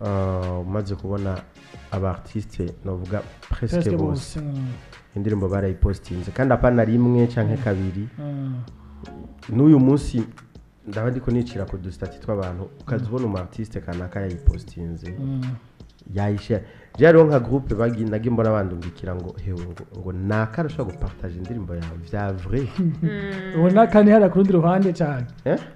Eh, umaze kubona abatisite navuga presque bose mm. indirimbo barayipositinze kandi apana rimwe cyangwa mm. kabiri mm. n'uyu munsi ndaba ndiko nicira ku dusitati tw'abantu ukaza ubona umu artiste kanaka yayipositinze yayishare rero nka groupe baginaga imbona bandungikira ngo hewe ngo ngo naka arashobora gupartaje indirimbo yawe vya vrai ubu naka ni ku rundi ruhande cyane eh?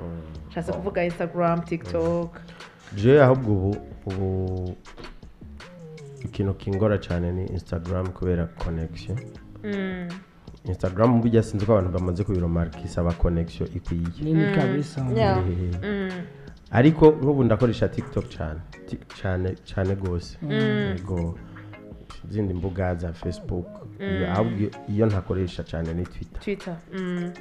mm. nshatse kuvuga instagram tiktok mm. jewe ahubwo ubu ubu ikintu kingora cyane ni instagram kubera connection mm. instagram burya sinzi ko abantu bamaze kubiromarika ba connection ikwiye nini kabisa ariko nk'ubu ndakoresha tikitoki cyane cyane cyane rwose mm. izindi mbuga za fesibuku mm. iyo ntakoresha cyane ni twita mm.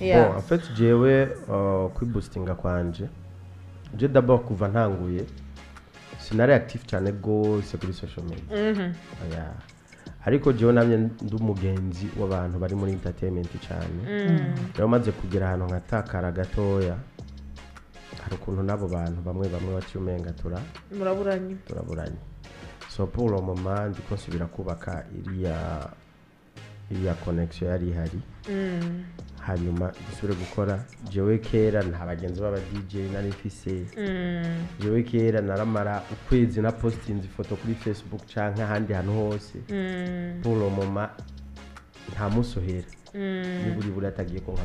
Bon, en fait jewe uh, kwanje. Je d'abord kuva ntanguye sinari active cyane gose kuri social media. Mhm. Oh, ariko jyewe nabyo ndi umugenzi w'abantu bari muri interineti cyane mm. rero umaze kugera ahantu nkatakara gatoya hari ukuntu n'abo bantu bamwe bamwe baciye umengatura muraburanye turaburanye so puro moma ndi ko nsubira kubaka iriya iriya connection yari ihari mm. hanyuma dusubire gukora jewe kera nta bagenzi baba dj nari mfise mm. jewe kera naramara ukwezi na postinze ifoto kuri facebook cyangwa ahandi hantu hose puro mm. moma nta musohera niba uri buriya atagiye ko nka